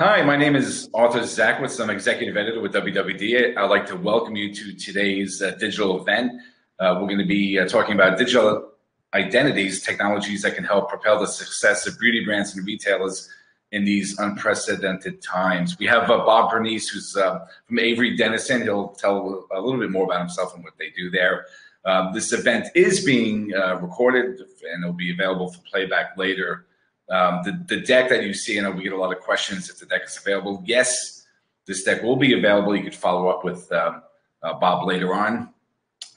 Hi, my name is Arthur Zaczkiewicz. I'm executive editor with WWD. I'd like to welcome you to today's uh, digital event. Uh, we're going to be uh, talking about digital identities, technologies that can help propel the success of beauty brands and retailers in these unprecedented times. We have uh, Bob Bernice, who's uh, from Avery Dennison. He'll tell a little bit more about himself and what they do there. Um, this event is being uh, recorded and it'll be available for playback later. Um, the, the deck that you see, and we get a lot of questions if the deck is available. Yes, this deck will be available. You could follow up with um, uh, Bob later on.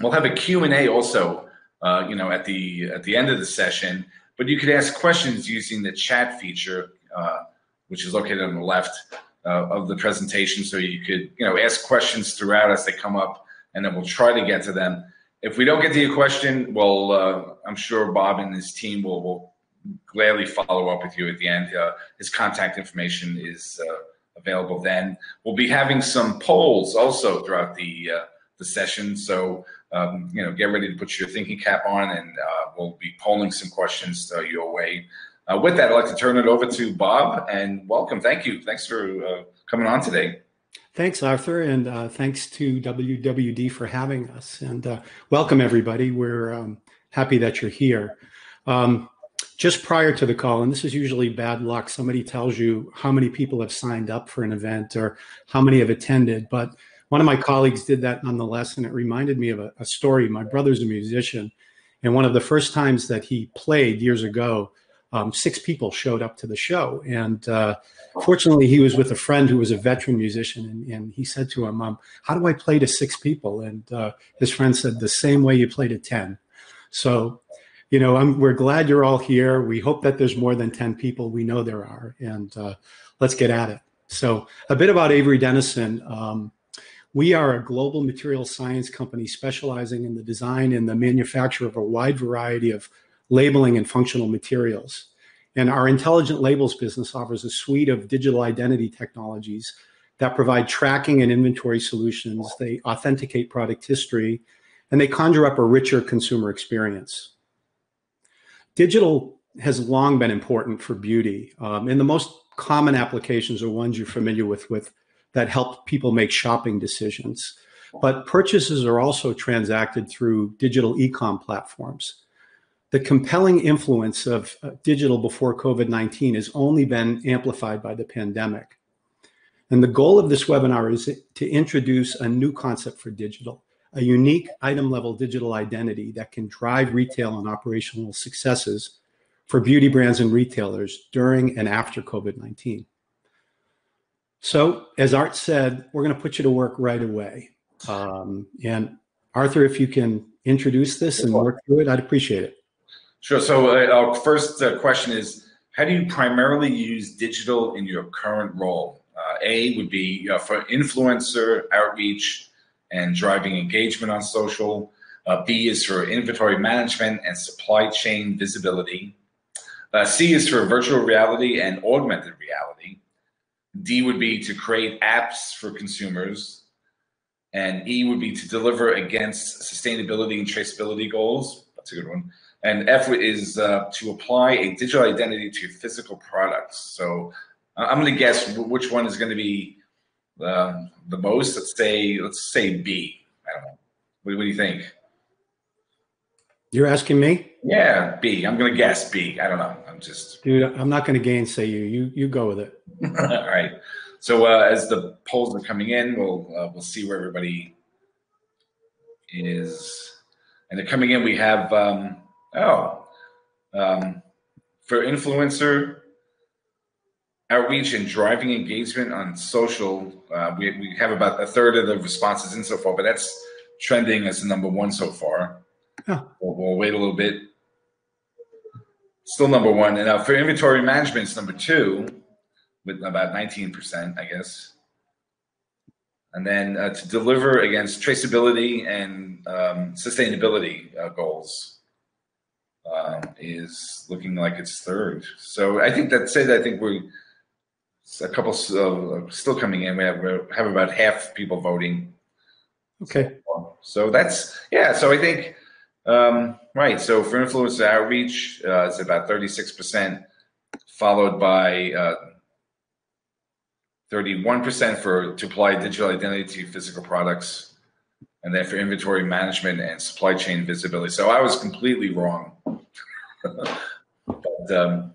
We'll have a Q&A also, uh, you know, at the at the end of the session, but you could ask questions using the chat feature, uh, which is located on the left uh, of the presentation. So you could, you know, ask questions throughout as they come up, and then we'll try to get to them. If we don't get to your question, well, uh, I'm sure Bob and his team will, will gladly follow up with you at the end. Uh, his contact information is uh, available then. We'll be having some polls also throughout the uh, the session. So um, you know, get ready to put your thinking cap on, and uh, we'll be polling some questions uh, your way. Uh, with that, I'd like to turn it over to Bob and welcome. Thank you. Thanks for coming on today. Thanks, Arthur, and thanks to WWD for having us. And welcome, everybody. We're um, happy that you're here. Um, just prior to the call, and this is usually bad luck, somebody tells you how many people have signed up for an event or how many have attended. But one of my colleagues did that nonetheless, and it reminded me of a, a story. My brother's a musician, and one of the first times that he played years ago, um, six people showed up to the show. And uh, fortunately, he was with a friend who was a veteran musician. And, and he said to him, um, How do I play to six people? And uh, his friend said, The same way you play to 10. So you know, I'm, we're glad you're all here. We hope that there's more than 10 people. We know there are, and uh, let's get at it. So a bit about Avery Dennison. Um, we are a global material science company specializing in the design and the manufacture of a wide variety of labeling and functional materials. And our intelligent labels business offers a suite of digital identity technologies that provide tracking and inventory solutions. They authenticate product history and they conjure up a richer consumer experience. Digital has long been important for beauty, um, and the most common applications are ones you're familiar with, with that help people make shopping decisions. But purchases are also transacted through digital e-com platforms. The compelling influence of uh, digital before COVID-19 has only been amplified by the pandemic. And the goal of this webinar is to introduce a new concept for digital, a unique item level digital identity that can drive retail and operational successes for beauty brands and retailers during and after COVID 19. So, as Art said, we're going to put you to work right away. Um, and Arthur, if you can introduce this and work through it, I'd appreciate it. Sure. So, uh, our first uh, question is How do you primarily use digital in your current role? Uh, A would be uh, for influencer outreach, and driving engagement on social. Uh, B is for inventory management and supply chain visibility. Uh, C is for virtual reality and augmented reality. D would be to create apps for consumers. And E would be to deliver against sustainability and traceability goals. That's a good one. And F is uh, to apply a digital identity to physical products. So I'm going to guess which one is going to be um, the most. Let's say let's say B. I don't know. What, what do you think? You're asking me? Yeah, B. I'm gonna guess B. I don't know. I'm just dude. I'm not gonna gainsay you. You you go with it. All right. So uh, as the polls are coming in, we'll uh, we'll see where everybody is, and they're coming in. We have um, oh um, for influencer outreach and driving engagement on social. Uh, we, we have about a third of the responses in so far, but that's trending as the number one so far. We'll, we'll, wait a little bit. Still number one. And uh, for inventory management, it's number two with about 19%, I guess. And then uh, to deliver against traceability and um, sustainability uh, goals um, is looking like it's third. So I think that said, I think we a couple uh, still coming in. We have we have about half people voting. Okay. So that's yeah. So I think um, right. So for influencer outreach, uh, it's about thirty six percent, followed by uh, 31% for to apply digital identity to physical products, and then for inventory management and supply chain visibility. So I was completely wrong. but um,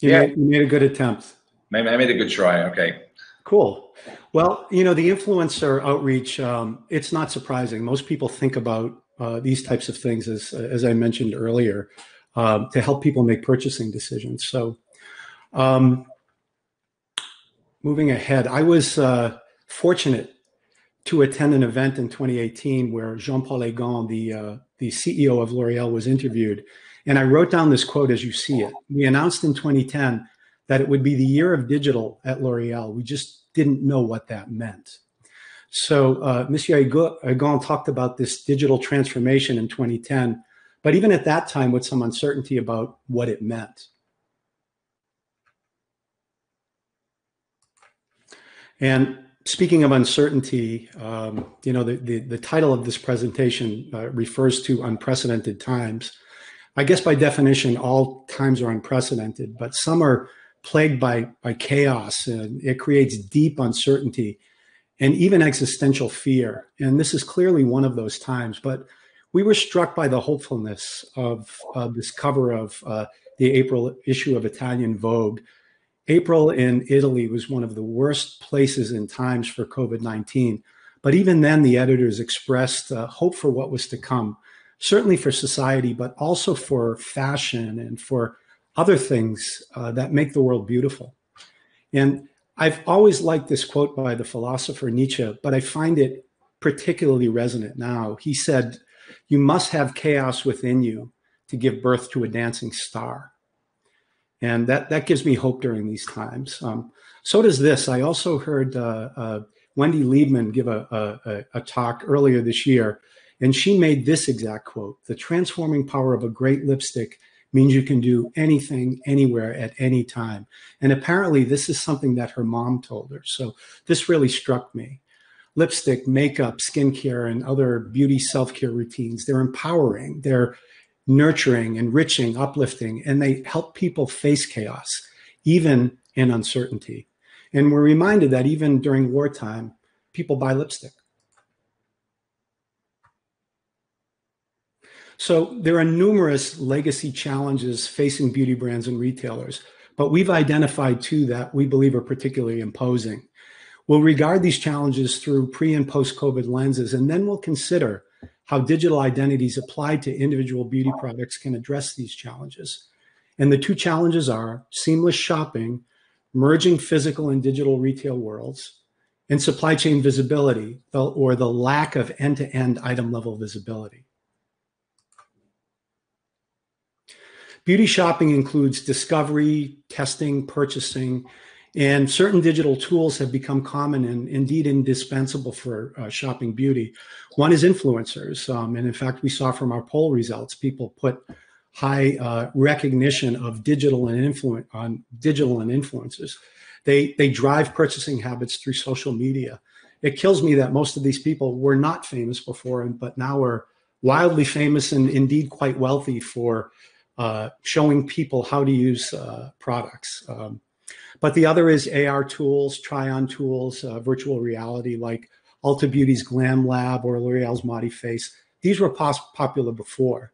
you, yeah, made, you made a good attempt. I made a good try. Okay. Cool. Well, you know, the influencer outreach, um, it's not surprising. Most people think about uh, these types of things, as, as I mentioned earlier, um, to help people make purchasing decisions. So, um, moving ahead, I was uh, fortunate to attend an event in 2018 where Jean-Paul Agon, the uh, the CEO of L'Oreal, was interviewed, and I wrote down this quote as you see it. We announced in 2010 that it would be the year of digital at L'Oreal. We just didn't know what that meant. So uh, Monsieur Agon talked about this digital transformation in 2010, but even at that time with some uncertainty about what it meant. And speaking of uncertainty, um, you know, the, the, the, title of this presentation uh, refers to unprecedented times. I guess by definition, all times are unprecedented, but some are plagued by, by chaos and it creates deep uncertainty and even existential fear. And this is clearly one of those times, but we were struck by the hopefulness of uh, this cover of uh, the April issue of Italian Vogue April in Italy was one of the worst places in times for COVID 19. But even then, the editors expressed uh, hope for what was to come, certainly for society, but also for fashion and for other things uh, that make the world beautiful. And I've always liked this quote by the philosopher Nietzsche, but I find it particularly resonant now. He said, You must have chaos within you to give birth to a dancing star and that that gives me hope during these times. Um, so does this. I also heard uh, uh, Wendy Liebman give a, a, a, talk earlier this year, and she made this exact quote: "The transforming power of a great lipstick." Means you can do anything anywhere at any time and apparently this is something that her mom told her so this really struck me lipstick makeup skincare and other beauty self-care routines they're empowering they're nurturing, enriching, uplifting, and they help people face chaos, even in uncertainty. And we're reminded that even during wartime, people buy lipstick. So there are numerous legacy challenges facing beauty brands and retailers, but we've identified two that we believe are particularly imposing. We'll regard these challenges through pre and post COVID lenses, and then we'll consider how digital identities applied to individual beauty products can address these challenges. And the two challenges are seamless shopping, merging physical and digital retail worlds, and supply chain visibility, or the lack of end to end item level visibility. Beauty shopping includes discovery, testing, purchasing, and certain digital tools have become common and indeed indispensable for uh, shopping beauty. One is influencers. Um, and in fact, we saw from our poll results, people put high uh, recognition of digital and influence on digital and influencers. They, they drive purchasing habits through social media. It kills me that most of these people were not famous before, but now are wildly famous and indeed quite wealthy for uh, showing people how to use uh, products. Um, but the other is AR tools, try-on tools, uh, virtual reality like Ulta Beauty's Glam Lab or L'Oreal's ModiFace. These were popular before.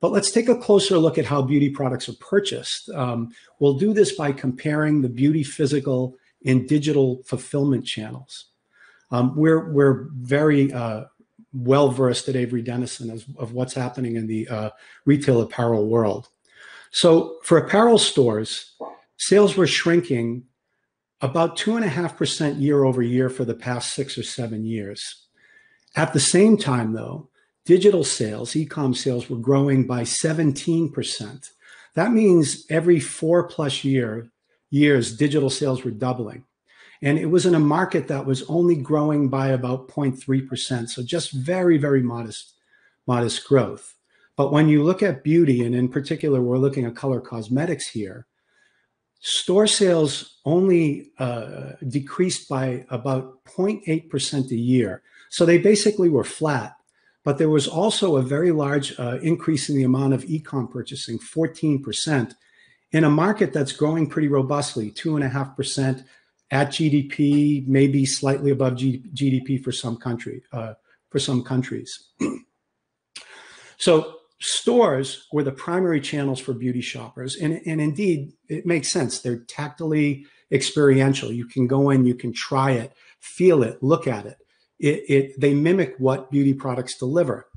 But let's take a closer look at how beauty products are purchased. Um, we'll do this by comparing the beauty physical and digital fulfillment channels. Um, we're, we're very uh, well versed at Avery Dennison as, of what's happening in the uh, retail apparel world. So for apparel stores, sales were shrinking about 2.5% year over year for the past six or seven years. At the same time, though, digital sales, e-com sales were growing by 17%. That means every four plus year years, digital sales were doubling. And it was in a market that was only growing by about 0.3%. So just very, very modest, modest growth. But when you look at beauty, and in particular, we're looking at color cosmetics here, Store sales only uh, decreased by about 0.8% a year. So they basically were flat. But there was also a very large uh, increase in the amount of e-com purchasing, 14%, in a market that's growing pretty robustly, 2.5% at GDP, maybe slightly above G- GDP for some country uh, for some countries. so stores were the primary channels for beauty shoppers, and, and indeed, it makes sense. They're tactily experiential. You can go in, you can try it, feel it, look at it. It, it they mimic what beauty products deliver.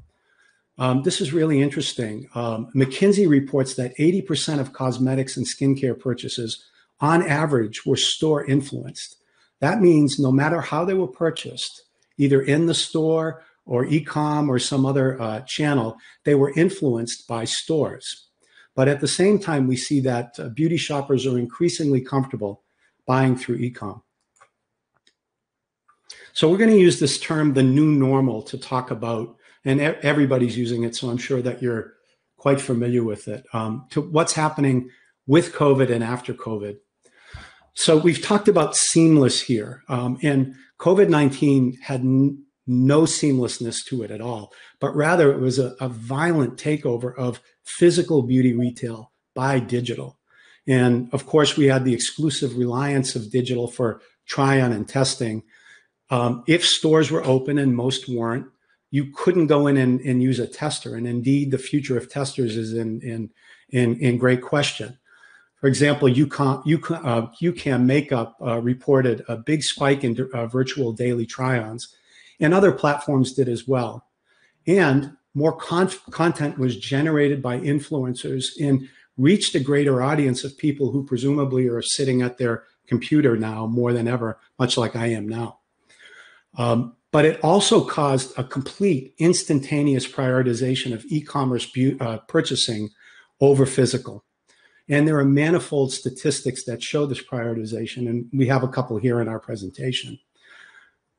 Um, this is really interesting. Um, McKinsey reports that 80% of cosmetics and skincare purchases, on average, were store influenced. That means no matter how they were purchased, either in the store or e-com or some other uh, channel, they were influenced by stores. But at the same time, we see that uh, beauty shoppers are increasingly comfortable buying through e-com. So we're going to use this term, the new normal, to talk about and everybody's using it. So I'm sure that you're quite familiar with it. Um, to what's happening with COVID and after COVID. So we've talked about seamless here, um, and COVID 19 had n- no seamlessness to it at all, but rather it was a, a violent takeover of physical beauty retail by digital. And of course, we had the exclusive reliance of digital for try on and testing. Um, if stores were open and most weren't, you couldn't go in and, and use a tester. And indeed, the future of testers is in, in, in, in great question. For example, uh, YouCam Makeup uh, reported a big spike in uh, virtual daily try-ons, and other platforms did as well. And more con- content was generated by influencers and reached a greater audience of people who presumably are sitting at their computer now more than ever, much like I am now. Um, but it also caused a complete instantaneous prioritization of e-commerce bu- uh, purchasing over physical. And there are manifold statistics that show this prioritization, and we have a couple here in our presentation.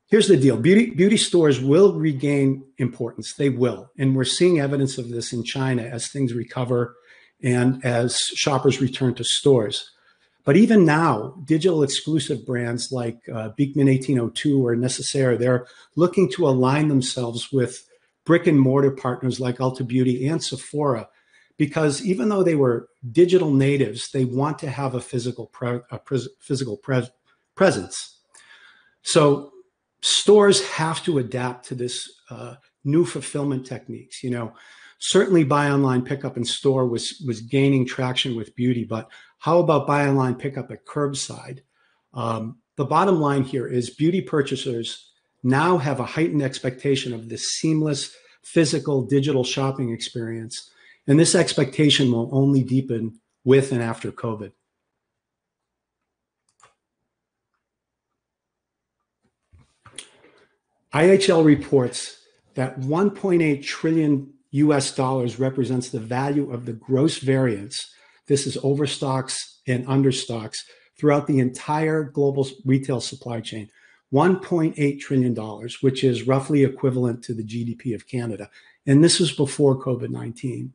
Here's the deal beauty, beauty stores will regain importance. They will. And we're seeing evidence of this in China as things recover and as shoppers return to stores. But even now, digital exclusive brands like uh, Beekman 1802 or Necessaire, they're looking to align themselves with brick and mortar partners like Ulta Beauty and Sephora, because even though they were digital natives, they want to have a physical pre- a physical pre- presence. So stores have to adapt to this uh, new fulfillment techniques. You know, certainly buy online, pickup in store was was gaining traction with beauty, but how about buy online, pickup at curbside? Um, the bottom line here is beauty purchasers now have a heightened expectation of this seamless physical digital shopping experience. And this expectation will only deepen with and after COVID. IHL reports that 1.8 trillion US dollars represents the value of the gross variance this is overstocks and understocks throughout the entire global retail supply chain. $1.8 trillion, which is roughly equivalent to the GDP of Canada. And this was before COVID 19.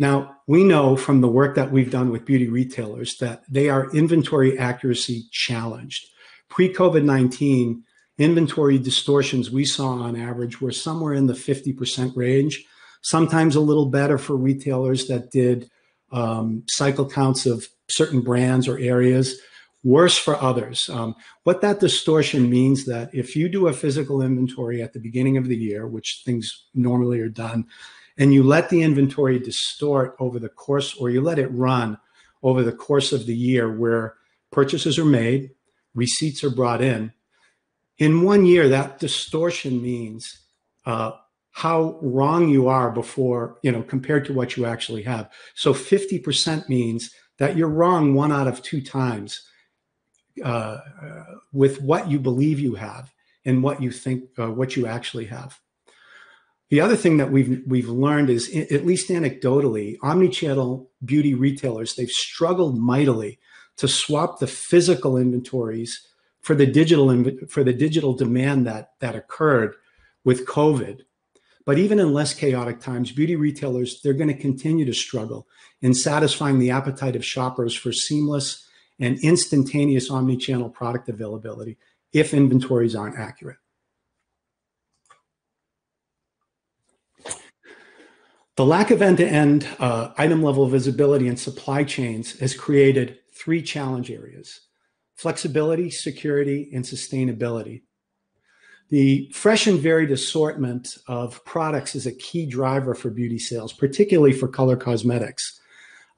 Now, we know from the work that we've done with beauty retailers that they are inventory accuracy challenged. Pre COVID 19, inventory distortions we saw on average were somewhere in the 50% range, sometimes a little better for retailers that did um, cycle counts of certain brands or areas, worse for others. Um, what that distortion means that if you do a physical inventory at the beginning of the year, which things normally are done, and you let the inventory distort over the course, or you let it run over the course of the year where purchases are made, receipts are brought in, in one year, that distortion means uh, how wrong you are before, you know, compared to what you actually have. So 50% means that you're wrong one out of two times uh, with what you believe you have and what you think, uh, what you actually have. The other thing that we've we've learned is, at least anecdotally, omnichannel beauty retailers they've struggled mightily to swap the physical inventories for the digital for the digital demand that that occurred with COVID. But even in less chaotic times, beauty retailers, they're going to continue to struggle in satisfying the appetite of shoppers for seamless and instantaneous omni-channel product availability if inventories aren't accurate. The lack of end-to-end uh, item level visibility in supply chains has created three challenge areas. flexibility, security, and sustainability. The fresh and varied assortment of products is a key driver for beauty sales, particularly for color cosmetics.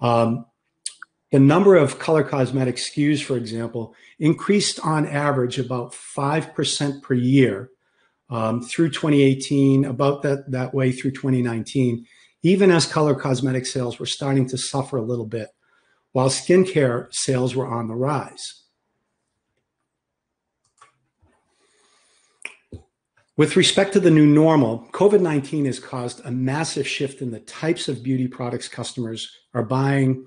Um, the number of color cosmetic SKUs, for example, increased on average about 5% per year um, through 2018, about that, that way through 2019, even as color cosmetic sales were starting to suffer a little bit, while skincare sales were on the rise. With respect to the new normal, COVID 19 has caused a massive shift in the types of beauty products customers are buying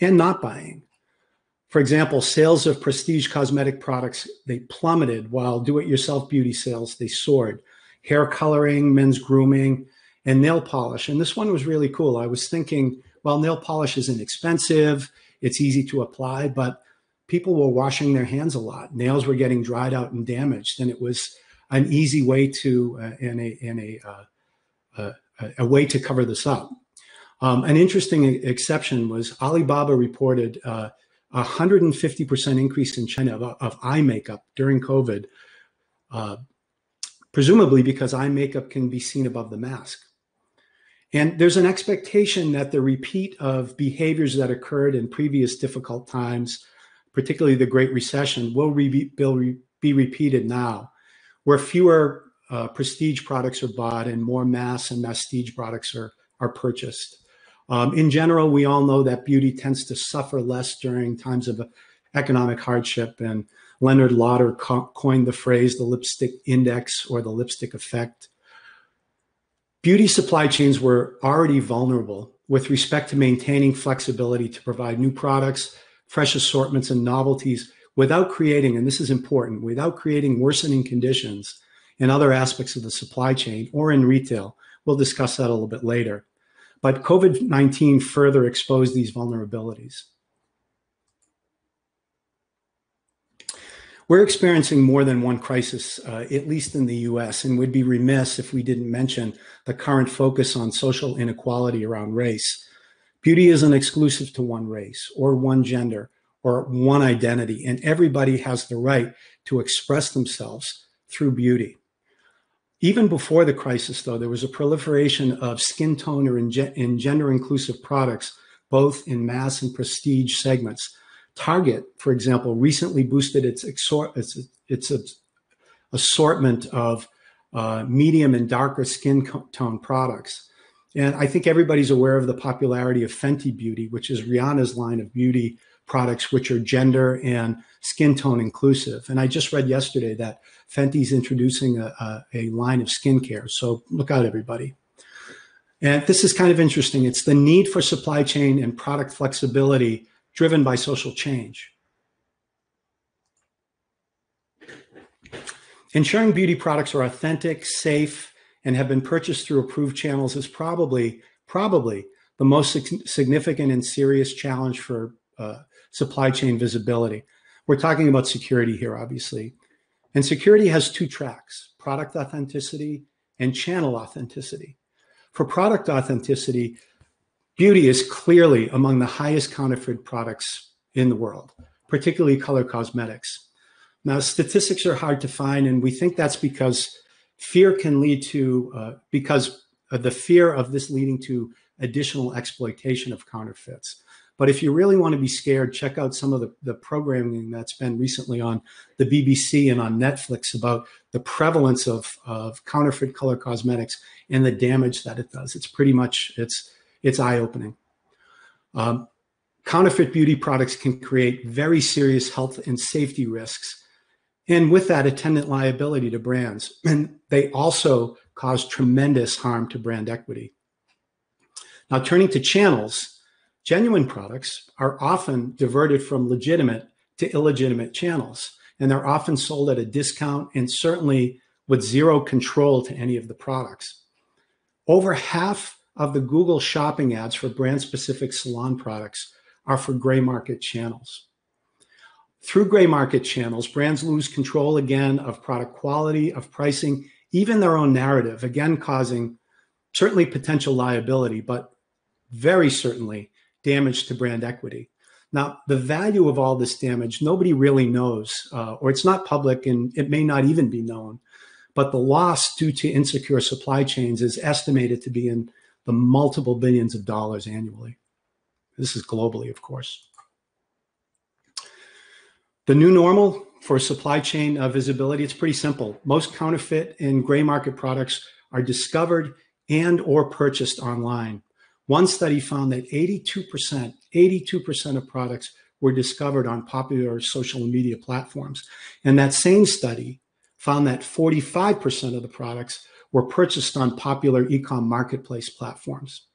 and not buying. For example, sales of prestige cosmetic products, they plummeted while do-it-yourself beauty sales, they soared. Hair coloring, men's grooming, and nail polish. And this one was really cool. I was thinking, well, nail polish is inexpensive, it's easy to apply, but people were washing their hands a lot. Nails were getting dried out and damaged, and it was an easy way to uh, and a and a, uh, uh, a way to cover this up. Um, an interesting exception was Alibaba reported uh, a 150% increase in China of, of, eye makeup during COVID, uh, presumably because eye makeup can be seen above the mask. And there's an expectation that the repeat of behaviors that occurred in previous difficult times, particularly the Great Recession, will be, be repeated now where fewer uh, prestige products are bought and more mass and prestige products are, are purchased. Um, in general, we all know that beauty tends to suffer less during times of economic hardship. And Leonard Lauder co coined the phrase the lipstick index or the lipstick effect. Beauty supply chains were already vulnerable with respect to maintaining flexibility to provide new products, fresh assortments, and novelties without creating, and this is important, without creating worsening conditions in other aspects of the supply chain or in retail. We'll discuss that a little bit later. But COVID 19 further exposed these vulnerabilities. We're experiencing more than one crisis, uh, at least in the US, and would be remiss if we didn't mention the current focus on social inequality around race. Beauty isn't exclusive to one race or one gender or one identity, and everybody has the right to express themselves through beauty. Even before the crisis, though, there was a proliferation of skin tone or in, gender inclusive products, both in mass and prestige segments. Target, for example, recently boosted its, its, its assortment of uh, medium and darker skin tone products. And I think everybody's aware of the popularity of Fenty Beauty, which is Rihanna's line of beauty products which are gender and skin tone inclusive. And I just read yesterday that Fenty's introducing a, a, a line of skincare. So look out, everybody. And this is kind of interesting. It's the need for supply chain and product flexibility driven by social change. Ensuring beauty products are authentic, safe, and have been purchased through approved channels is probably, probably the most significant and serious challenge for uh, supply chain visibility. We're talking about security here, obviously. And security has two tracks, product authenticity and channel authenticity. For product authenticity, beauty is clearly among the highest counterfeit products in the world, particularly color cosmetics. Now, statistics are hard to find, and we think that's because fear can lead to, uh, because the fear of this leading to additional exploitation of counterfeits. But if you really want to be scared, check out some of the, the programming that's been recently on the BBC and on Netflix about the prevalence of, of counterfeit color cosmetics and the damage that it does. It's pretty much, it's, it's eye-opening. Um, counterfeit beauty products can create very serious health and safety risks. And with that, attendant liability to brands. And they also cause tremendous harm to brand equity. Now, turning to channels, Genuine products are often diverted from legitimate to illegitimate channels, and they're often sold at a discount and certainly with zero control to any of the products. Over half of the Google shopping ads for brand specific salon products are for gray market channels. Through gray market channels, brands lose control again of product quality, of pricing, even their own narrative, again causing certainly potential liability, but very certainly damage to brand equity. Now, the value of all this damage, nobody really knows, uh, or it's not public and it may not even be known. But the loss due to insecure supply chains is estimated to be in the multiple billions of dollars annually. This is globally, of course. The new normal for supply chain uh, visibility, it's pretty simple. Most counterfeit and gray market products are discovered and or purchased online. One study found that 82%, 82% of products were discovered on popular social media platforms. And that same study found that 45% of the products were purchased on popular e-com marketplace platforms.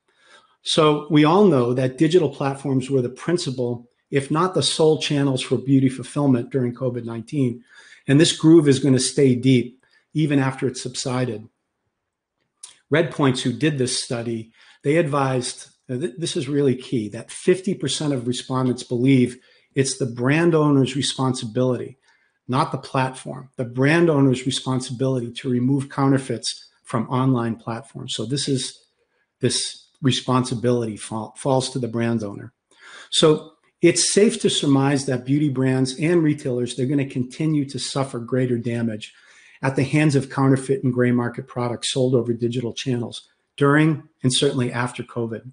So we all know that digital platforms were the principal, if not the sole channels for beauty fulfillment during COVID-19. And this groove is going to stay deep even after it subsided. Red Points, who did this study, they advised, this is really key, that 50% of respondents believe it's the brand owner's responsibility, not the platform, the brand owner's responsibility to remove counterfeits from online platforms. So this is this responsibility fall, falls to the brand owner. So it's safe to surmise that beauty brands and retailers, they're going to continue to suffer greater damage at the hands of counterfeit and gray market products sold over digital channels during and certainly after COVID.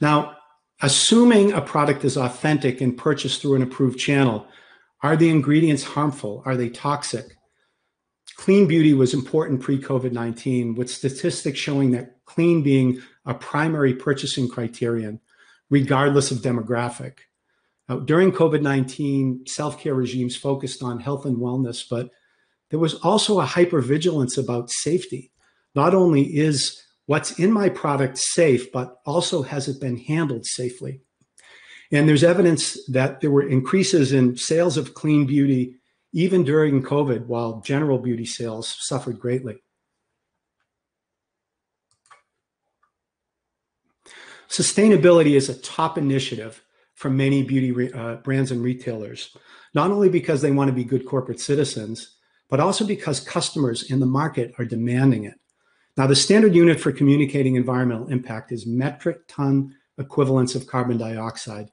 Now, assuming a product is authentic and purchased through an approved channel, are the ingredients harmful? Are they toxic? Clean beauty was important pre COVID 19, with statistics showing that clean being a primary purchasing criterion, regardless of demographic. Now, during COVID 19, self care regimes focused on health and wellness, but there was also a hypervigilance about safety. Not only is what's in my product safe, but also has it been handled safely? And there's evidence that there were increases in sales of clean beauty even during COVID, while general beauty sales suffered greatly. Sustainability is a top initiative for many beauty uh, brands and retailers, not only because they want to be good corporate citizens, but also because customers in the market are demanding it. Now, the standard unit for communicating environmental impact is metric ton equivalents of carbon dioxide.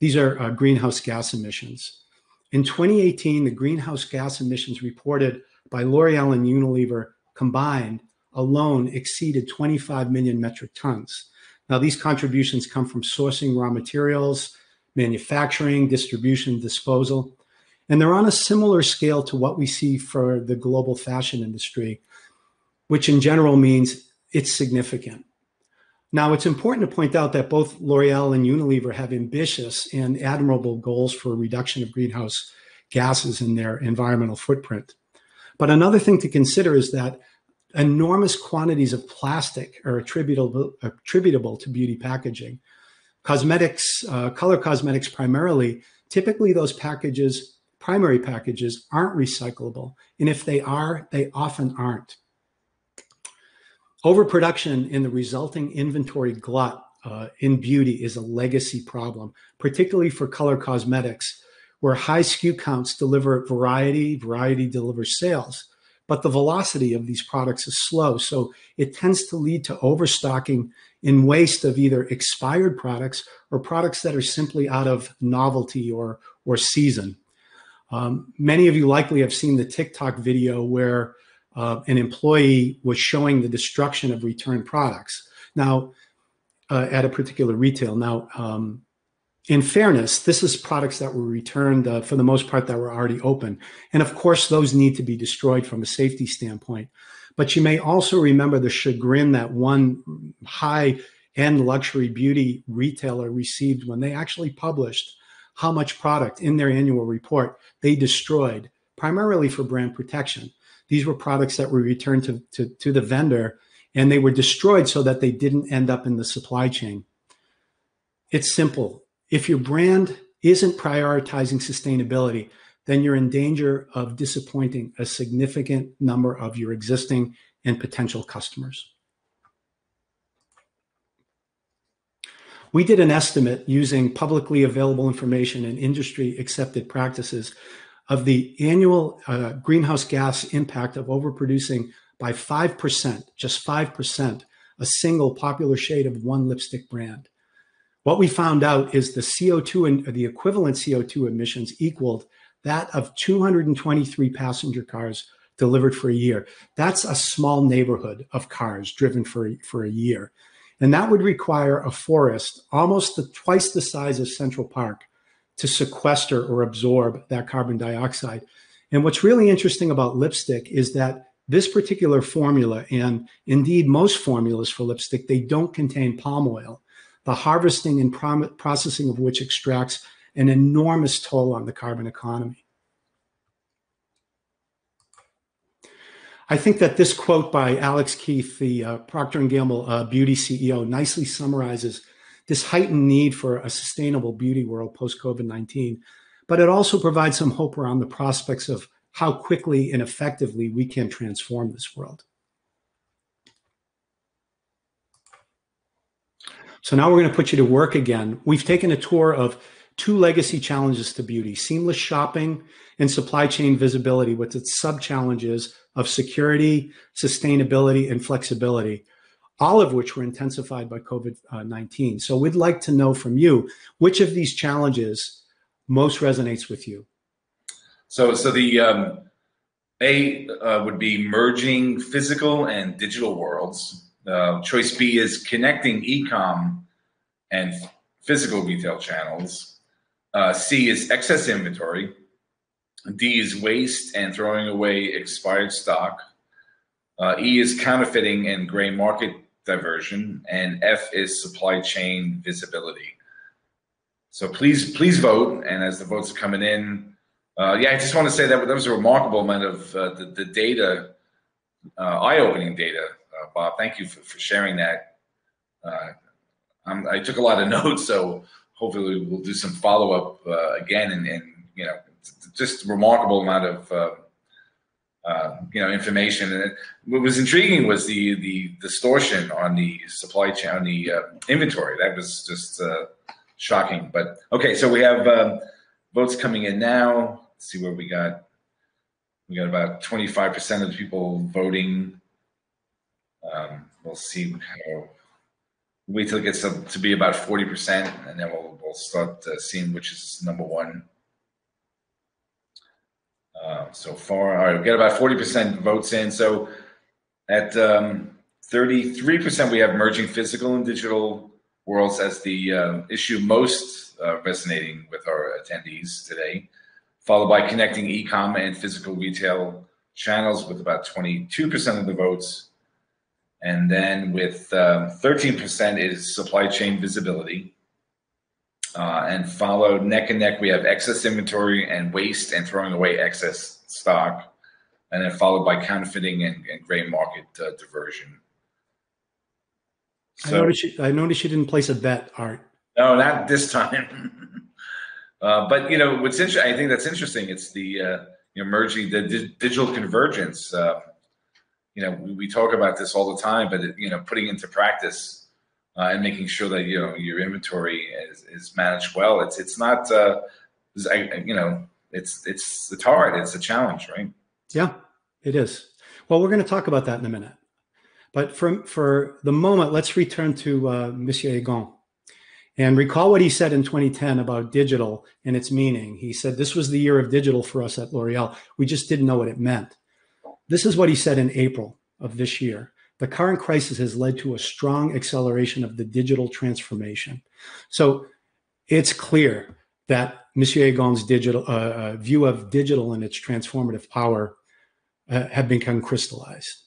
These are uh, greenhouse gas emissions. In 2018, the greenhouse gas emissions reported by L'Oreal and Unilever combined alone exceeded 25 million metric tons. Now, these contributions come from sourcing raw materials, manufacturing, distribution, disposal. And they're on a similar scale to what we see for the global fashion industry, which in general means it's significant. Now, it's important to point out that both L'Oreal and Unilever have ambitious and admirable goals for reduction of greenhouse gases in their environmental footprint. But another thing to consider is that enormous quantities of plastic are attributable, attributable to beauty packaging, Cosmetics, uh, color cosmetics primarily, typically those packages, primary packages, aren't recyclable. And if they are, they often aren't. Overproduction in the resulting inventory glut uh, in beauty is a legacy problem, particularly for color cosmetics, where high SKU counts deliver variety, variety delivers sales but the velocity of these products is slow. So it tends to lead to overstocking in waste of either expired products or products that are simply out of novelty or, or season. Um, many of you likely have seen the TikTok video where uh, an employee was showing the destruction of returned products. Now, uh, at a particular retail. Now, um, in fairness, this is products that were returned uh, for the most part that were already open. And of course, those need to be destroyed from a safety standpoint. But you may also remember the chagrin that one high end luxury beauty retailer received when they actually published how much product in their annual report they destroyed, primarily for brand protection. These were products that were returned to, to, to the vendor and they were destroyed so that they didn't end up in the supply chain. It's simple if your brand isn't prioritizing sustainability, then you're in danger of disappointing a significant number of your existing and potential customers. We did an estimate using publicly available information and industry accepted practices of the annual uh, greenhouse gas impact of overproducing by 5%, just 5%, a single popular shade of one lipstick brand. What we found out is the CO2 and the equivalent CO2 emissions equaled that of 223 passenger cars delivered for a year. That's a small neighborhood of cars driven for, for a year. And that would require a forest almost the, twice the size of Central Park to sequester or absorb that carbon dioxide. And what's really interesting about lipstick is that this particular formula, and indeed most formulas for lipstick, they don't contain palm oil, the harvesting and processing of which extracts an enormous toll on the carbon economy. I think that this quote by Alex Keith, the uh, Procter & Gamble uh, beauty CEO, nicely summarizes this heightened need for a sustainable beauty world post COVID-19, but it also provides some hope around the prospects of how quickly and effectively we can transform this world. So now we're going to put you to work again. We've taken a tour of two legacy challenges to beauty, seamless shopping and supply chain visibility with its sub challenges of security, sustainability, and flexibility, all of which were intensified by COVID 19. So we'd like to know from you which of these challenges most resonates with you. So, so the um, A uh, would be merging physical and digital worlds. Uh, choice B is connecting ecom and physical retail channels. Uh, C is excess inventory. D is waste and throwing away expired stock. Uh, e is counterfeiting and gray market diversion. And F is supply chain visibility. So please, please vote. And as the votes are coming in, uh, yeah, I just want to say that that was a remarkable amount of uh, the, the data, uh, eye-opening data. Uh, Bob, thank you for, for sharing that. Uh, i took a lot of notes, so hopefully we'll do some follow-up uh, again and, and you know just remarkable amount of uh, you know information. And what was intriguing was the the distortion on the supply chain on the uh, inventory. That was just uh, shocking. But okay, so we have um, votes coming in now. Let's see where we got. We got about 25% of the people voting. Um, we'll see how. Wait till it gets to, to be about 40%, and then we'll, we'll start uh, seeing which is number one. Uh, so far. All right, we got about 40% votes in. So at 33%, um, we have merging physical and digital worlds as the uh, issue most uh, resonating with our attendees today, followed by connecting e-com and physical retail channels with about 22% of the votes. And then with 13% um, is supply chain visibility. Uh, and followed neck and neck, we have excess inventory and waste and throwing away excess stock. And then followed by counterfeiting and, and gray market uh, diversion. So, I, noticed you, I noticed you didn't place a bet, Art. No, not this time. uh, but, you know, what's interesting, I think that's interesting. It's the, uh, you know, merging the di digital convergence. Uh, you know, we, we, talk about this all the time, but, it, you know, putting into practice uh, and making sure that you know your inventory is, is managed well. It's it's not uh, you know it's it's it's hard. It's a challenge, right? Yeah, it is. Well, we're going to talk about that in a minute. But for for the moment, let's return to uh, Monsieur Agon. And recall what he said in 2010 about digital and its meaning. He said, This was the year of digital for us at L'Oreal. We just didn't know what it meant. This is what he said in April of this year. The current crisis has led to a strong acceleration of the digital transformation. So it's clear that Monsieur Agon's digital uh, uh, view of digital and its transformative power uh, have become crystallized.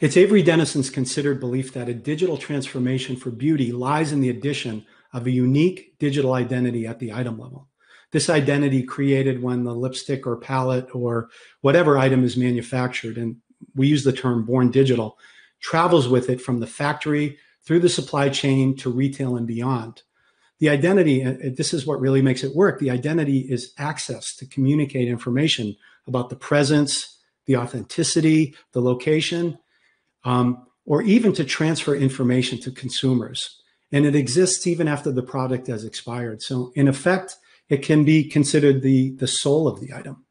It's Avery Dennison's considered belief that a digital transformation for beauty lies in the addition of a unique digital identity at the item level this identity created when the lipstick or palette or whatever item is manufactured, and we use the term born digital, travels with it from the factory through the supply chain to retail and beyond. The identity, this is what really makes it work. The identity is access to communicate information about the presence, the authenticity, the location, um, or even to transfer information to consumers. And it exists even after the product has expired. So in effect, it can be considered the, the soul of the item.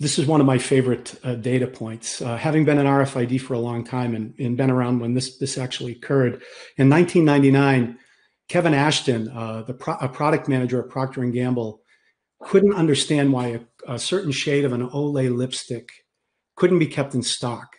this is one of my favorite uh, data points. Uh, having been an RFID for a long time and, and, been around when this this actually occurred in 1999, Kevin Ashton, uh, the pro- a product manager at Procter and Gamble, couldn't understand why a, a certain shade of an Olay lipstick couldn't be kept in stock.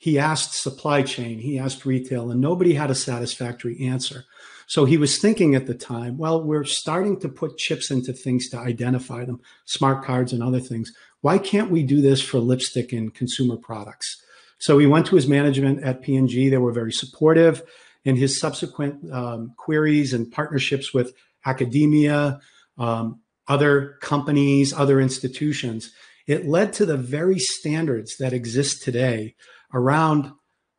He asked supply chain, he asked retail, and nobody had a satisfactory answer. So he was thinking at the time, well, we're starting to put chips into things to identify them, smart cards and other things. Why can't we do this for lipstick and consumer products? So he went to his management at P&G. They were very supportive. In his subsequent um, queries and partnerships with academia, um, other companies, other institutions, it led to the very standards that exist today around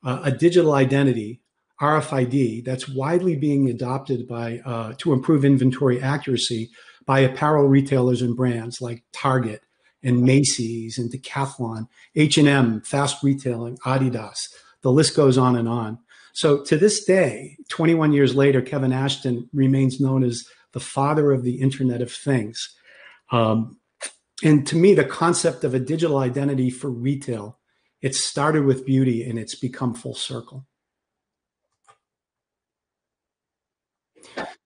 uh, a digital identity RFID that's widely being adopted by uh, to improve inventory accuracy by apparel retailers and brands like Target and Macy's and Decathlon, H&M, Fast Retailing, Adidas. The list goes on and on. So to this day, 21 years later, Kevin Ashton remains known as the father of the Internet of Things. Um, and to me, the concept of a digital identity for retail, it started with beauty and it's become full circle.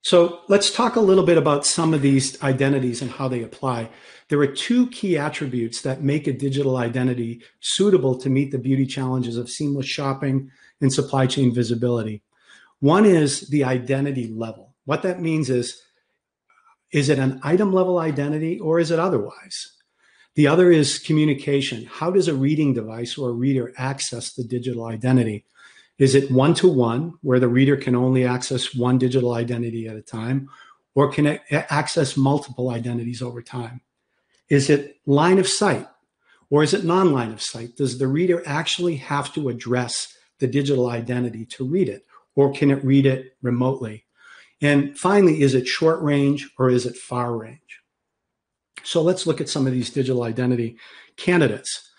So let's talk a little bit about some of these identities and how they apply. There are two key attributes that make a digital identity suitable to meet the beauty challenges of seamless shopping and supply chain visibility. One is the identity level. What that means is, is it an item level identity or is it otherwise? The other is communication. How does a reading device or a reader access the digital identity? Is it one to one, where the reader can only access one digital identity at a time, or can it access multiple identities over time? Is it line of sight, or is it non line of sight? Does the reader actually have to address the digital identity to read it, or can it read it remotely? And finally, is it short range or is it far range? So let's look at some of these digital identity candidates.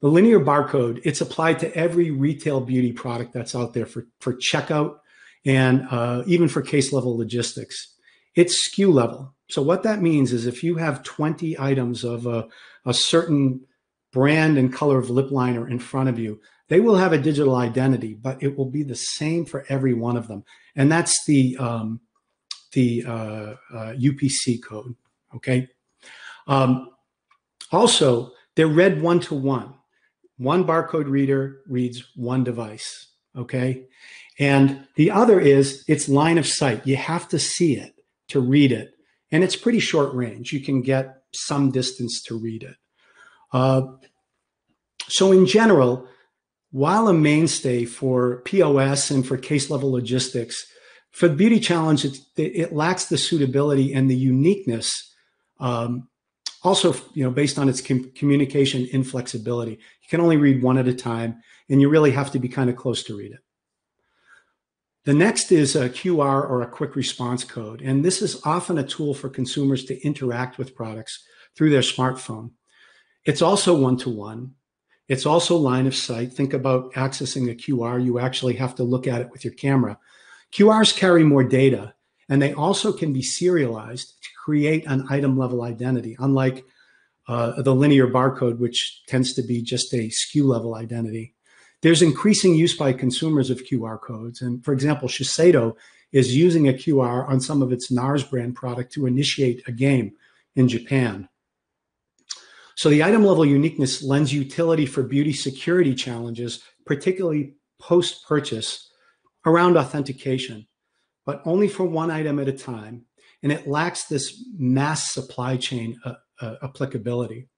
The linear barcode, it's applied to every retail beauty product that's out there for, for checkout and uh, even for case level logistics. It's SKU level. So what that means is if you have 20 items of a, a certain brand and color of lip liner in front of you, they will have a digital identity, but it will be the same for every one of them. And that's the, um, the uh, uh, UPC code, okay? Um, also, they're read one to one one barcode reader reads one device, okay? And the other is it's line of sight. You have to see it to read it. And it's pretty short range. You can get some distance to read it. Uh, so, in general, while a mainstay for POS and for case level logistics, for the beauty challenge, it, it lacks the suitability and the uniqueness um, also, you know, based on its com- communication inflexibility, you can only read one at a time, and you really have to be kind of close to read it. The next is a QR or a quick response code, and this is often a tool for consumers to interact with products through their smartphone. It's also one to one. It's also line of sight. Think about accessing a QR. You actually have to look at it with your camera. QRs carry more data, and they also can be serialized to create an item level identity, unlike uh, the linear barcode, which tends to be just a SKU level identity. There's increasing use by consumers of QR codes. And for example, Shiseido is using a QR on some of its NARS brand product to initiate a game in Japan. So the item level uniqueness lends utility for beauty security challenges, particularly post purchase around authentication, but only for one item at a time and it lacks this mass supply chain uh, uh, applicability.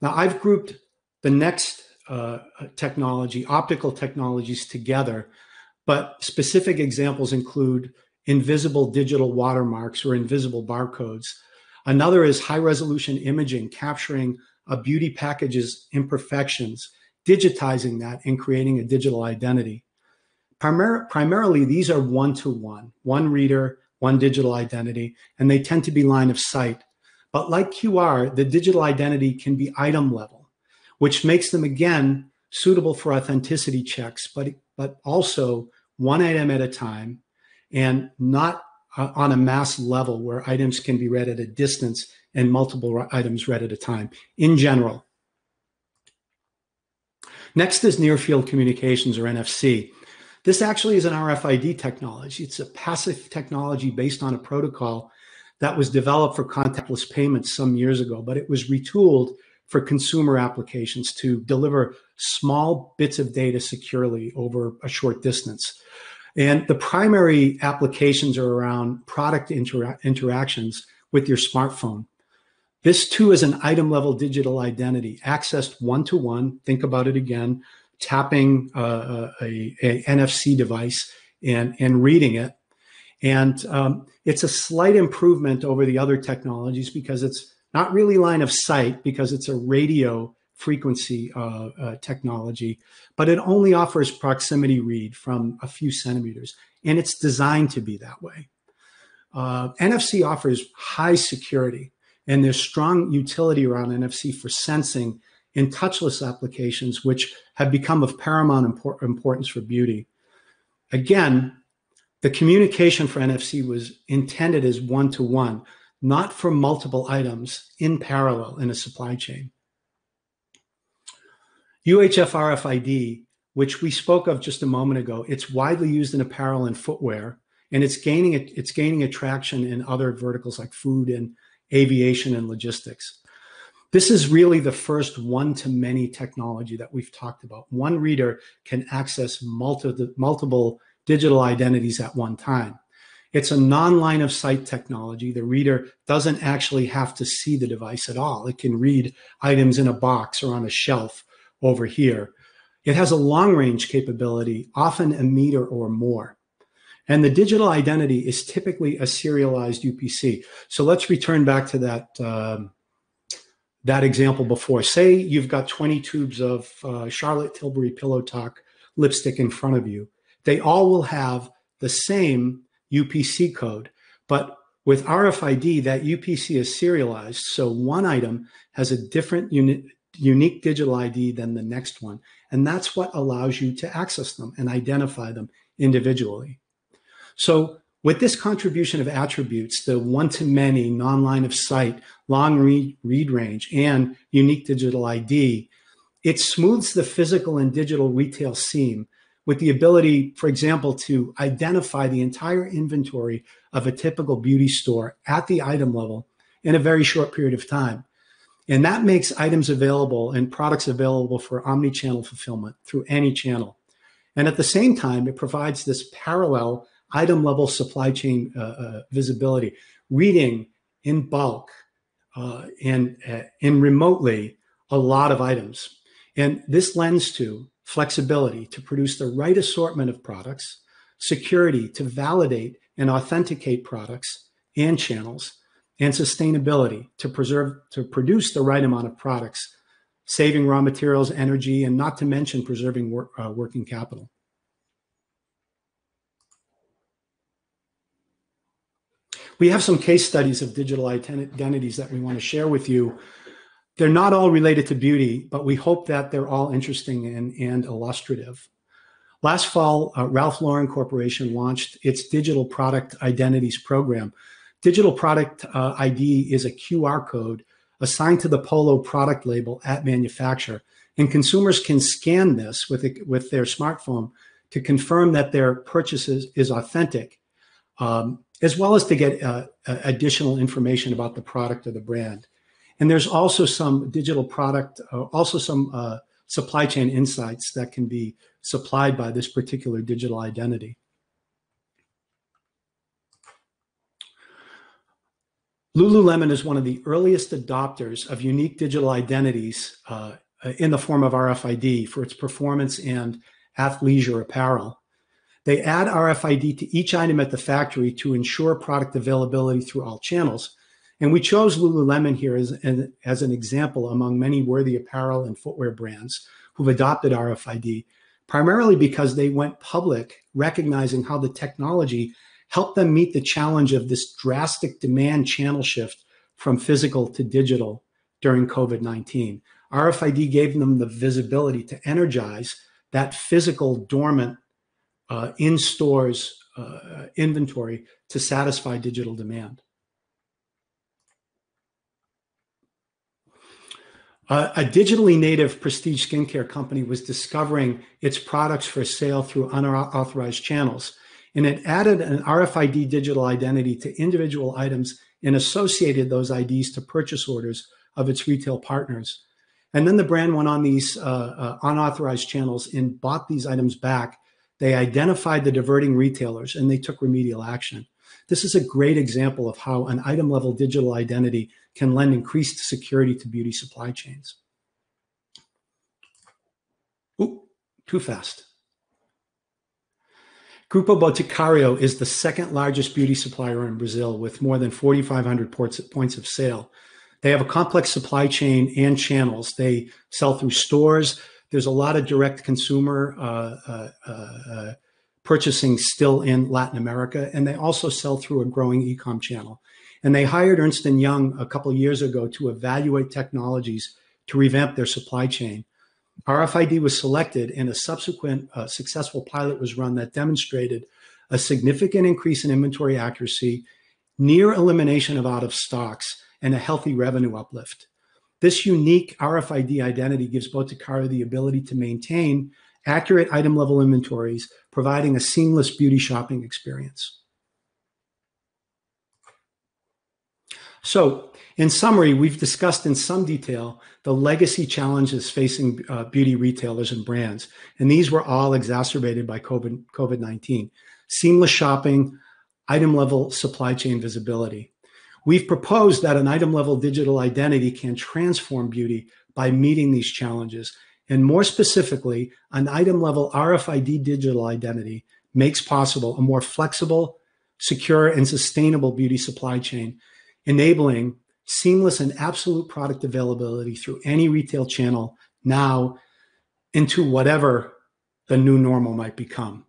Now, I've grouped the next uh, technology, optical technologies, together, but specific examples include invisible digital watermarks or invisible barcodes. Another is high resolution imaging, capturing a beauty package's imperfections, digitizing that, and creating a digital identity. Primar- primarily, these are one to one, one reader, one digital identity, and they tend to be line of sight. But like QR, the digital identity can be item level, which makes them again suitable for authenticity checks, but, but also one item at a time and not uh, on a mass level where items can be read at a distance and multiple items read at a time in general. Next is near field communications or NFC. This actually is an RFID technology. It's a passive technology based on a protocol that was developed for contactless payments some years ago, but it was retooled for consumer applications to deliver small bits of data securely over a short distance. And the primary applications are around product intera interactions with your smartphone. This too is an item level digital identity, accessed one to one. Think about it again, tapping uh, a, a, NFC device and, and reading it. And um, it's a slight improvement over the other technologies because it's not really line of sight because it's a radio frequency uh, uh, technology, but it only offers proximity read from a few centimeters, and it's designed to be that way. Uh, NFC offers high security, and there's strong utility around NFC for sensing in touchless applications, which have become of paramount import importance for beauty. Again, the communication for NFC was intended as one-to-one, -one, not for multiple items in parallel in a supply chain. UHF RFID, which we spoke of just a moment ago, it's widely used in apparel and footwear, and it's gaining it's gaining attraction in other verticals like food and aviation and logistics. This is really the first one-to-many technology that we've talked about. One reader can access multiple, multiple digital identities at one time. It's a non-line of sight technology. The reader doesn't actually have to see the device at all. It can read items in a box or on a shelf over here. It has a long range capability, often a meter or more. And the digital identity is typically a serialized UPC. So let's return back to that, um, that example before. Say you've got 20 tubes of uh, Charlotte Tilbury Pillow Talk lipstick in front of you. They all will have the same UPC code, but with RFID, that UPC is serialized. So one item has a different unit, unique digital ID than the next one. And that's what allows you to access them and identify them individually. So with this contribution of attributes, the one-to-many, non-line of sight, long read, read range, and unique digital ID, it smooths the physical and digital retail seam with the ability, for example, to identify the entire inventory of a typical beauty store at the item level in a very short period of time. And that makes items available and products available for omni-channel fulfillment through any channel. And at the same time, it provides this parallel item level supply chain uh, uh, visibility, reading in bulk uh, and, uh, and remotely a lot of items. And this lends to flexibility to produce the right assortment of products, security to validate and authenticate products and channels, and sustainability to preserve to produce the right amount of products, saving raw materials, energy, and not to mention preserving work, uh, working capital. We have some case studies of digital identities that we want to share with you they're not all related to beauty, but we hope that they're all interesting and, and illustrative. Last fall, uh, Ralph Lauren Corporation launched its Digital Product Identities Program. Digital Product uh, ID is a QR code assigned to the Polo product label at manufacture, and consumers can scan this with, a, with their smartphone to confirm that their purchase is, is authentic, um, as well as to get uh, additional information about the product or the brand. And there's also some digital product, uh, also some uh, supply chain insights that can be supplied by this particular digital identity. Lululemon is one of the earliest adopters of unique digital identities uh, in the form of RFID for its performance and athleisure apparel. They add RFID to each item at the factory to ensure product availability through all channels, and we chose Lululemon here as an, as an example among many worthy apparel and footwear brands who've adopted RFID, primarily because they went public recognizing how the technology helped them meet the challenge of this drastic demand channel shift from physical to digital during COVID-19. RFID gave them the visibility to energize that physical dormant uh, in stores uh, inventory to satisfy digital demand. Uh, a digitally native prestige skincare company was discovering its products for sale through unauthorized channels, and it added an RFID digital identity to individual items and associated those IDs to purchase orders of its retail partners. And then the brand went on these uh, uh, unauthorized channels and bought these items back. They identified the diverting retailers and they took remedial action. This is a great example of how an item level digital identity can lend increased security to beauty supply chains. Ooh, too fast. Grupo Boticario is the second largest beauty supplier in Brazil with more than 4,500 points of sale. They have a complex supply chain and channels. They sell through stores. There's a lot of direct consumer uh, uh, uh, purchasing still in Latin America, and they also sell through a growing e-com channel. And they hired Ernst & Young a couple years ago to evaluate technologies to revamp their supply chain. RFID was selected and a subsequent uh, successful pilot was run that demonstrated a significant increase in inventory accuracy, near elimination of out of stocks, and a healthy revenue uplift. This unique RFID identity gives Boticário the ability to maintain accurate item level inventories, providing a seamless beauty shopping experience. So, in summary, we've discussed in some detail the legacy challenges facing uh, beauty retailers and brands, and these were all exacerbated by COVID 19. Seamless shopping, item level supply chain visibility. We've proposed that an item level digital identity can transform beauty by meeting these challenges. And more specifically, an item level RFID digital identity makes possible a more flexible, secure, and sustainable beauty supply chain enabling seamless and absolute product availability through any retail channel now into whatever the new normal might become.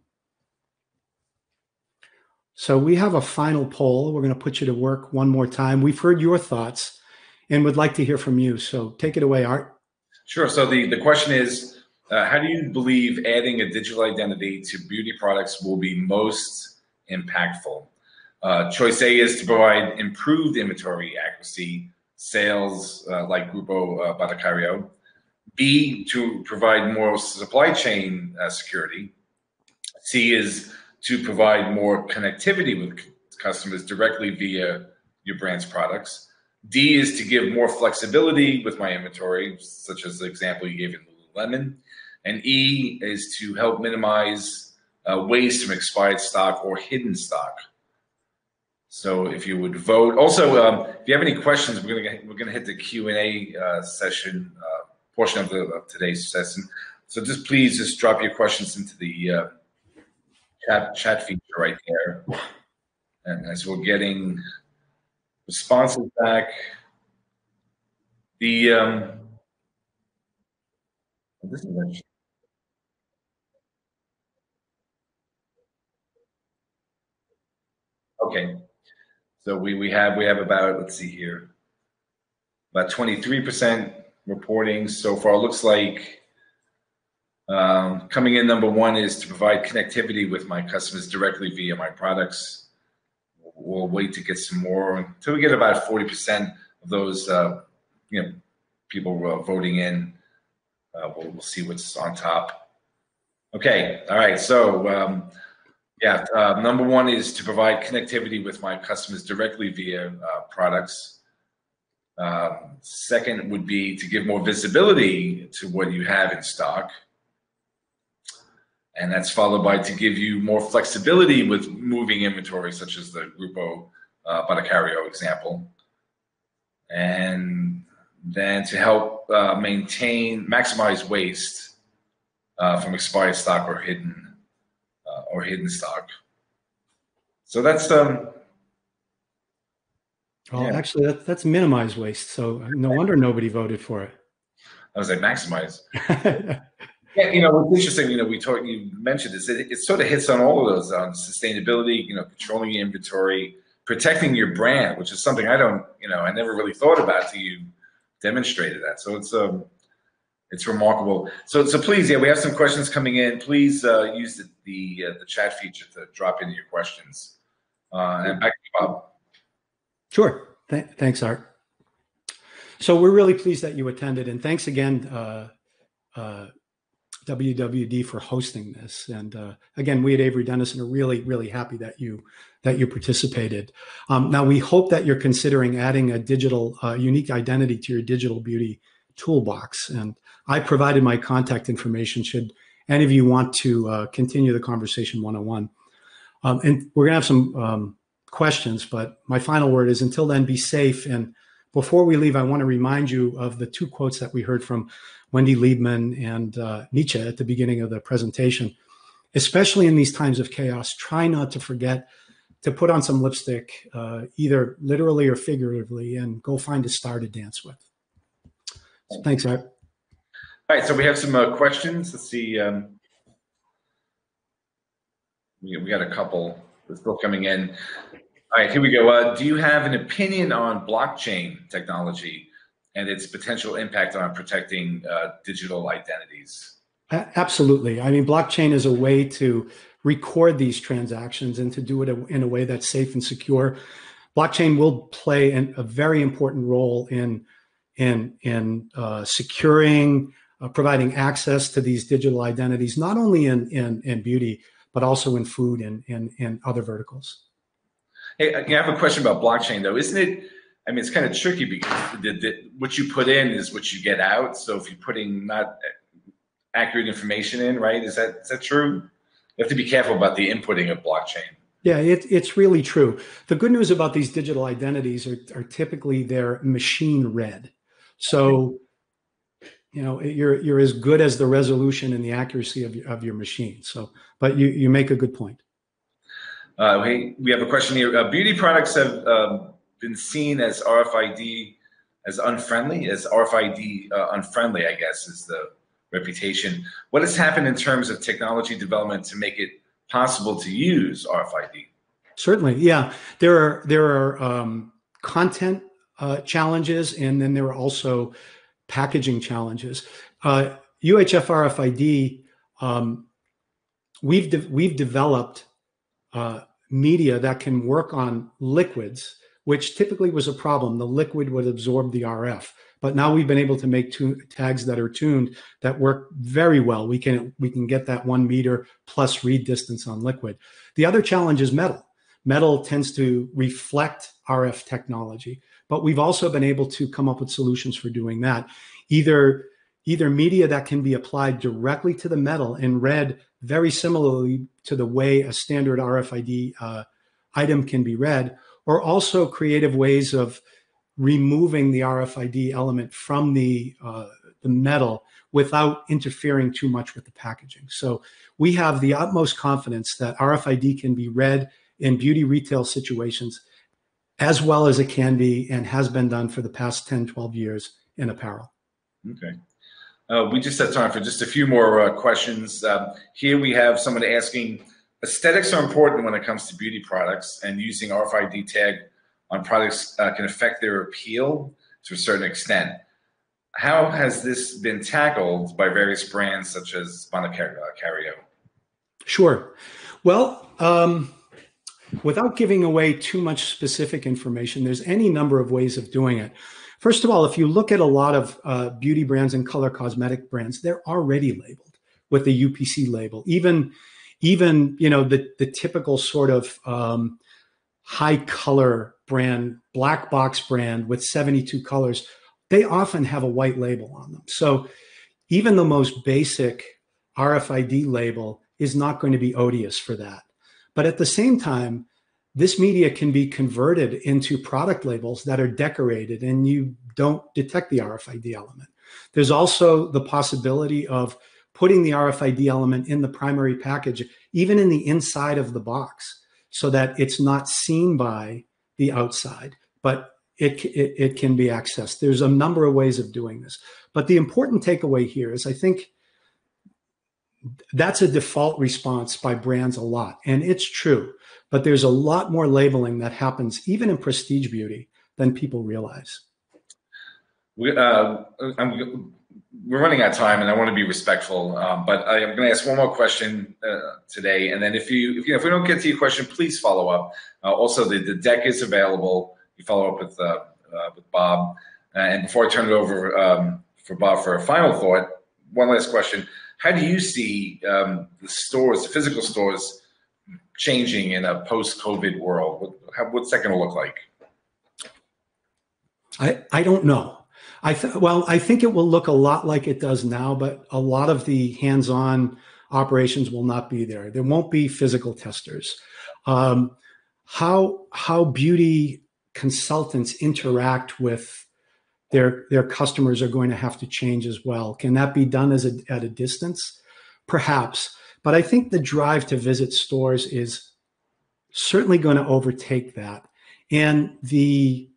So we have a final poll. We're going to put you to work one more time. We've heard your thoughts and would like to hear from you. So take it away, Art. Sure. So the, the question is, uh, how do you believe adding a digital identity to beauty products will be most impactful? Uh, choice A is to provide improved inventory accuracy, sales uh, like Grupo uh, Boticario. B, to provide more supply chain uh, security. C is to provide more connectivity with customers directly via your brand's products. D is to give more flexibility with my inventory, such as the example you gave in Lululemon. And E is to help minimize uh, waste from expired stock or hidden stock. So if you would vote. Also, um, if you have any questions, we're gonna we're gonna hit the Q and A uh, session uh, portion of the of today's session. So just please just drop your questions into the uh, chat chat feature right there. And as we're getting responses back, the um, this is actually okay. So we, we have we have about let's see here, about 23% reporting so far. Looks like um, coming in number one is to provide connectivity with my customers directly via my products. We'll wait to get some more until we get about 40% of those uh, you know people uh, voting in. Uh, we'll, we'll see what's on top. Okay, all right. So um, yeah, uh, number one is to provide connectivity with my customers directly via uh, products. Um, second would be to give more visibility to what you have in stock. And that's followed by to give you more flexibility with moving inventory, such as the Grupo uh, Boticario example. And then to help uh, maintain, maximize waste uh, from expired stock or hidden uh, or hidden stock. So that's um. Well, yeah. actually, that, that's minimize waste. So no wonder nobody voted for it. I was like maximize. yeah, you know what's interesting. You know, we talked. You mentioned this. It, it sort of hits on all of those on sustainability. You know, controlling your inventory, protecting your brand, which is something I don't. You know, I never really thought about till you demonstrated that. So it's um, it's remarkable. So, so please, yeah, we have some questions coming in. Please uh, use the the, uh, the, chat feature to drop in your questions. Uh, and back to Bob. Sure. Th- thanks, Art. So we're really pleased that you attended, and thanks again, uh, uh, WWD, for hosting this. And uh, again, we at Avery Dennison are really, really happy that you that you participated. Um, now, we hope that you're considering adding a digital, unique identity to your digital beauty toolbox. And I provided my contact information should any of you want to uh, continue the conversation one on one. And we're to have some um, questions, but my final word is until then, be safe. And before we leave, I want to remind you of the two quotes that we heard from Wendy Liebman and uh, Nietzsche at the beginning of the presentation. Especially in these times of chaos, try not to forget to put on some lipstick, uh, either literally or figuratively, and go find a star to dance with. So thanks, Art. All right, so we have some uh, questions. Let's see. Um, we, we got a couple. They're still coming in. All right, here we go. Uh, do you have an opinion on blockchain technology and its potential impact on protecting uh, digital identities? Absolutely. I mean, blockchain is a way to record these transactions and to do it in a way that's safe and secure. Blockchain will play an, a very important role in in in uh, securing uh, providing access to these digital identities, not only in, in, in beauty, but also in food and, and, and other verticals. Hey, I have a question about blockchain though. Isn't it, I mean, it's kind of tricky because the, the, what you put in is what you get out. So if you're putting not accurate information in, right? Is that, is that true? You have to be careful about the inputting of blockchain. Yeah, it, it's really true. The good news about these digital identities are, are typically they're machine read. So you know you're you're as good as the resolution and the accuracy of your, of your machine so but you you make a good point uh, we, we have a question here. Uh, beauty products have um, been seen as rfid as unfriendly as rfid uh, unfriendly i guess is the reputation. What has happened in terms of technology development to make it possible to use rfid certainly yeah. There are there are um, content uh, challenges and then there are also packaging challenges. Uh, UHF RFID, um, we've de- we've developed uh, media that can work on liquids, which typically was a problem. The liquid would absorb the RF, but now we've been able to make tu- tags that are tuned that work very well. We can we can get that one meter plus read distance on liquid. The other challenge is metal. Metal tends to reflect RF technology but we've also been able to come up with solutions for doing that. Either either media that can be applied directly to the metal and read very similarly to the way a standard RFID uh, item can be read, or also creative ways of removing the RFID element from the uh, the metal without interfering too much with the packaging. So we have the utmost confidence that RFID can be read in beauty retail situations as well as it can be and has been done for the past 10, 12 years in apparel. Okay. Uh, we just have time for just a few more uh, questions. Um, here we have someone asking aesthetics are important when it comes to beauty products, and using RFID tag on products uh, can affect their appeal to a certain extent. How has this been tackled by various brands such as Boticario? Sure. Well, um, Without giving away too much specific information, there's any number of ways of doing it. First of all, if you look at a lot of uh, beauty brands and color cosmetic brands, they're already labeled with the UPC label. Even, even you know the the typical sort of um, high color brand, black box brand with 72 colors, they often have a white label on them. So even the most basic RFID label is not going to be odious for that. But at the same time, this media can be converted into product labels that are decorated and you don't detect the RFID element. There's also the possibility of putting the RFID element in the primary package, even in the inside of the box, so that it's not seen by the outside, but it, it, it, can be accessed. There's a number of ways of doing this. But the important takeaway here is I think that's a default response by brands a lot. And it's true. But there's a lot more labeling that happens even in prestige beauty than people realize. We, uh, I'm we're running out of time, and I want to be respectful. Um, but I, am going to ask one more question uh, today, and then if you, if you know, if we don't get to your question, please follow up. Uh, also, the, the deck is available. You follow up with uh, uh with Bob. Uh, and before I turn it over um, for Bob for a final thought, one last question: How do you see um, the stores, the physical stores, changing in a post-COVID world? What, what's that going to look like? I I don't know. I th- well, I think it will look a lot like it does now, but a lot of the hands-on operations will not be there. There won't be physical testers. Um, how how beauty consultants interact with their their customers are going to have to change as well. Can that be done as a, at a distance? Perhaps, but I think the drive to visit stores is certainly going to overtake that, and the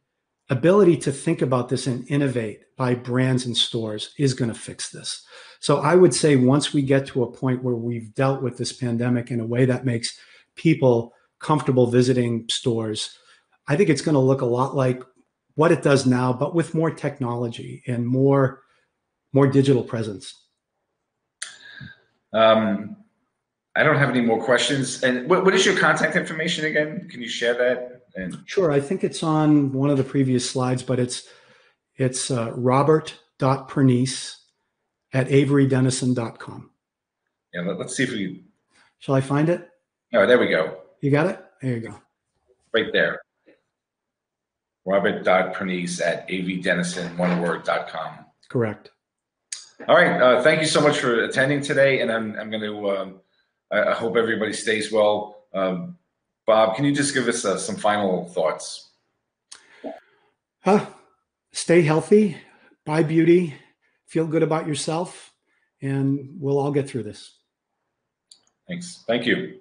ability to think about this and innovate by brands and stores is going to fix this. So I would say once we get to a point where we've dealt with this pandemic in a way that makes people comfortable visiting stores, I think it's going to look a lot like what it does now, but with more technology and more more digital presence. Um, I don't have any more questions. And what, what is your contact information again? Can you share that? And sure, I think it's on one of the previous slides, but it's it's uh, robert.pernice at averydennison.com. Yeah, let, us see if we. Shall I find it? Oh, there we go. You got it? There you go. Right there. Robert.pernice at averydennison, one word.com. Correct. All right. Uh, thank you so much for attending today. And I'm, I'm going to, um, I, I, hope everybody stays well. Um, Bob, can you just give us uh, some final thoughts? Uh, stay healthy, buy beauty, feel good about yourself, and we'll all get through this. Thanks. Thank you.